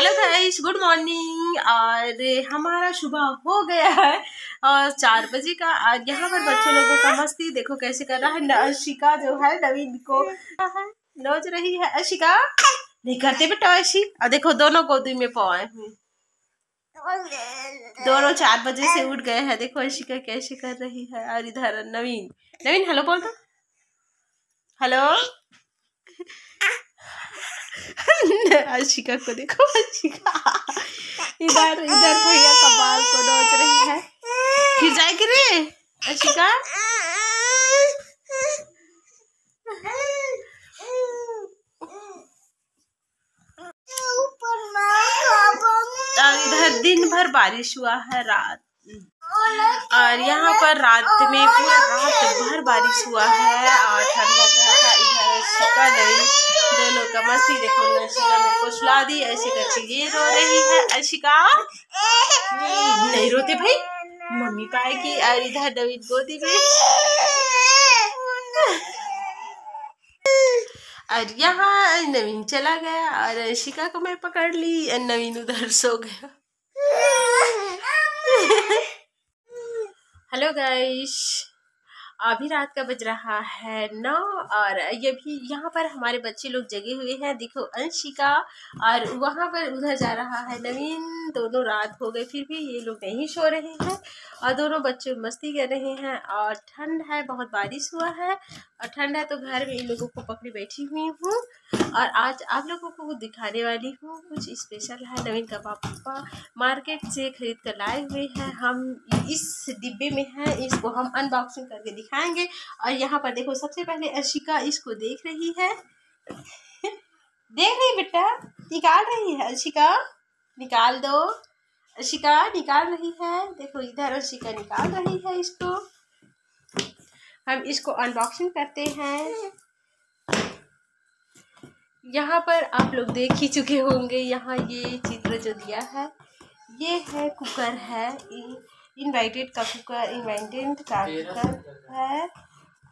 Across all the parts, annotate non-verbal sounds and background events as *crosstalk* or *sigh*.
Hello guys good morning और हमारा सुबह हो गया है और चार बजे का और यहाँ पर बच्चे लोगों का मस्ती। देखो कैसे कर रहा है अशिका जो है नवीन को। नोच रही है। अशिका, नहीं करते बेटा ऐसी और देखो दोनों गोदी में पवाए दोनों चार बजे से उठ गए हैं। देखो अशिका कैसे कर रही है और इधर नवीन। नवीन हेलो बोल दो हेलो अशिका को देखो अशिका इधर इधर भैया का बाल को नोच रही है। फिर जाएगी रे और इधर दिन भर बारिश हुआ है, रात। और यहाँ पर रात में पूरा रात भर बारिश हुआ है, और ठंडा रहा था इधर शिका नहीं दोनों का मस्ती देखो नशिका मेरे को सुला दी ऐसे करके ये रो रही है अशिका नहीं रोते भाई? मम्मी पाएगी और इधर नवीन गोदी में और यहाँ नवीन चला गया और अशिका को मैं पकड़ ली और नवीन उधर सो गया। *laughs* हेलो गाइस अभी रात का बज रहा है नौ, और ये भी यहाँ पर हमारे बच्चे लोग जगे हुए हैं। देखो, अंशिका और वहाँ पर उधर जा रहा है नवीन। दोनों रात हो गए, फिर भी ये लोग नहीं सो रहे हैं। और दोनों बच्चे मस्ती कर रहे हैं, और ठंड है, बहुत बारिश हुआ है। और ठंड है तो घर में इन लोगों को पकड़ी बैठी हुई हूँ। और आज आप लोगों को दिखाने वाली हूँ, कुछ स्पेशल है। नवीन का पापा मार्केट से खरीद कर लाए हुए हैं। हम इस डिब्बे में है, इसको हम अनबॉक्सिंग करके दिखाएँगे। और यहाँ पर देखो, सबसे पहले अशिका इसको देख रही है। देख रही बेटा? निकाल रही है अशिका निकाल दो। अशिका निकाल रही है। देखो, इधर अशिका निकाल रही है इसको। हम इसको अनबॉक्सिंग करते हैं। यहाँ पर आप लोग देख ही चुके होंगे, यहाँ ये चित्र जो दिया है, ये है कुकर है। इनवाइटेड का कुकर इन्वाइटेड का कुकर है।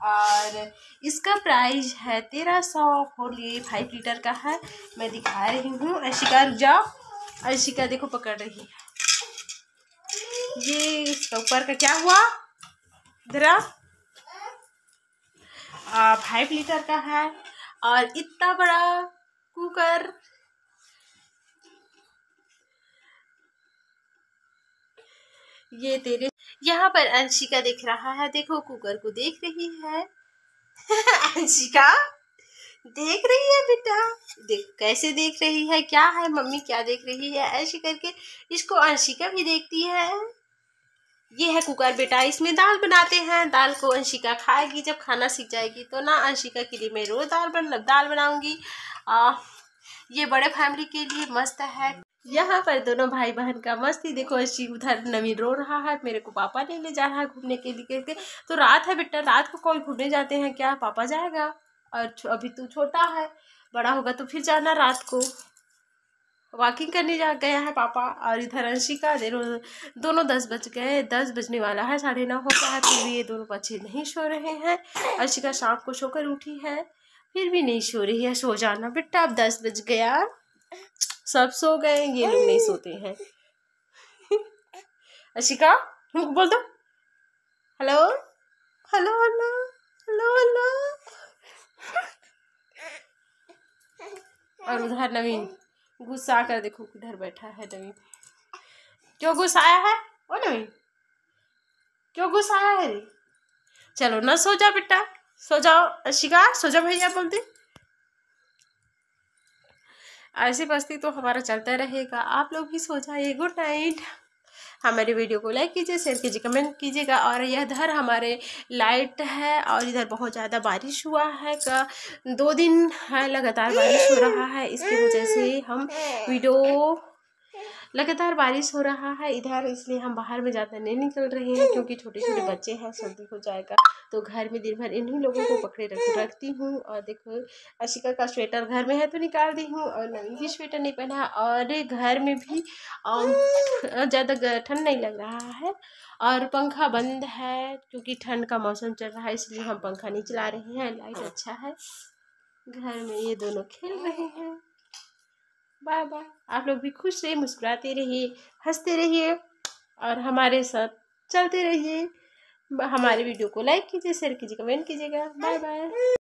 और इसका प्राइस है तेरह सौ। और ये फाइव लीटर का है। मैं दिखा रही हूँ। अर्शिका रुक जाओ। अर्शिका देखो पकड़ रही है। ये इसका ऊपर का क्या हुआ? जरा फाइव लीटर का है। और इतना बड़ा कुकर ये तेरे यहाँ पर अंशिका देख रहा है। देखो, कुकर को देख रही है। *laughs* अंशिका, देख रही है बेटा। देख, कैसे देख रही है? क्या है? मम्मी क्या देख रही है? ऐसे करके इसको अंशिका भी देखती है। ये है कुकर बेटा। इसमें दाल बनाते हैं। दाल को अंशिका खाएगी। जब खाना सीख जाएगी तो ना अंशिका के लिए मैं रोज़ दाल बन, दाल बनाऊँगी। ये बड़े फैमिली के लिए मस्त है। यहाँ पर दोनों भाई बहन का मस्ती। देखो ऐसी उधर नवीन रो रहा है, मेरे को पापा ने ले जा रहा है घूमने के लिए तो रात है बेटा, रात को कौन घूमने जाते हैं? क्या पापा जाएगा? और अभी तू छोटा है, बड़ा होगा तो फिर जाना रात को। वॉकिंग करने जा, गया है पापा और इधर अंशिका दोनों दोनों दस बज गए, दस बजने वाला है, साढ़े नौ हो गया है, फिर भी ये दोनों बच्चे नहीं सो रहे हैं। अंशिका शाम को सोकर उठी है, फिर भी नहीं सो रही है, सो जाना बेटा, अब दस बज गया। सब सो गए ये लोग नहीं सोते हैं। अशिका हमको बोल दो। Hello? Hello hello hello hello. और उधर नवीन गुस्सा कर देखो किधर बैठा है नवीन। क्यों गुस्साया है? ओ नवीन क्यों गुस्साया है? चलो ना सो जा बेटा सो जाओ। शिकार सो जाओ भैया बोलते ऐसी बस्ती तो हमारा चलता रहेगा। आप लोग भी सो जाइए। Good night. हमारे वीडियो को लाइक कीजिए, शेयर कीजिए, कमेंट कीजिएगा। और यह इधर हमारे लाइट है और इधर बहुत ज़्यादा बारिश हुआ है। का, दो दिन है लगातार बारिश हो रहा है। इसकी वजह से हम वीडियो लगातार बारिश हो रहा है, इधर इसलिए हम बाहर में ज़्यादा नहीं निकल रहे हैं क्योंकि छोटे छोटे बच्चे हैं सर्दी हो जाएगा। तो घर में दिन भर इन्हीं लोगों को पकड़े रख, रखती हूँ और देखो, अशिका का स्वेटर घर में है तो निकाल दी हूँ और नवी भी स्वेटर नहीं पहना और घर में भी ज़्यादा ठंड नहीं लग रहा है और पंखा बंद है क्योंकि ठंड का मौसम चल रहा है, इसलिए हम पंखा नहीं चला रहे हैं, लाइट अच्छा है। घर में ये दोनों खेल रहे हैं। Bye bye. आप लोग भी खुश रहिए, मुस्कुराते रहिए, हँसते रहिए और हमारे साथ चलते रहिए। हमारे वीडियो को लाइक कीजिए शेयर कीजिए कमेंट कीजिएगा। Bye bye.